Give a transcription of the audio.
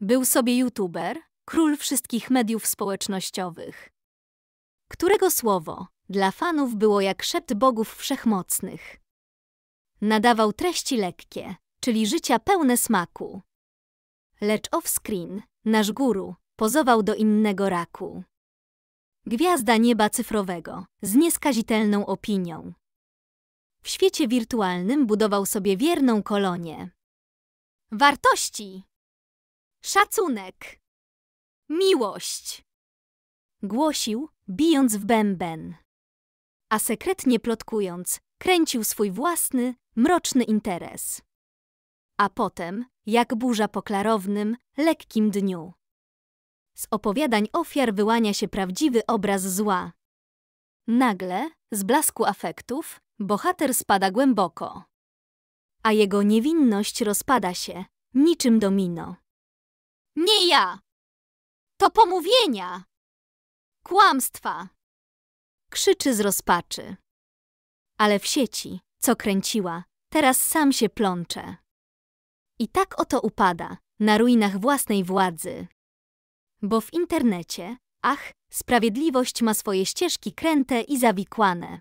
Był sobie youtuber, król wszystkich mediów społecznościowych, którego słowo dla fanów było jak szept bogów wszechmocnych. Nadawał treści lekkie, czyli życia pełne smaku. Lecz off-screen, nasz guru, pozował do innego raku. Gwiazda nieba cyfrowego, z nieskazitelną opinią. W świecie wirtualnym budował sobie wierną kolonię. Wartości! Szacunek! Miłość! Głosił, bijąc w bęben. A sekretnie plotkując, kręcił swój własny, mroczny interes. A potem, jak burza po klarownym, lekkim dniu. Z opowiadań ofiar wyłania się prawdziwy obraz zła. Nagle, z blasku afektów, bohater spada głęboko, a jego niewinność rozpada się, niczym domino. Nie ja! To pomówienia! Kłamstwa! Krzyczy z rozpaczy. Ale w sieci, co kręciła, teraz sam się plącze. I tak oto upada, na ruinach własnej władzy. Bo w internecie, ach, sprawiedliwość ma swoje ścieżki kręte i zawikłane.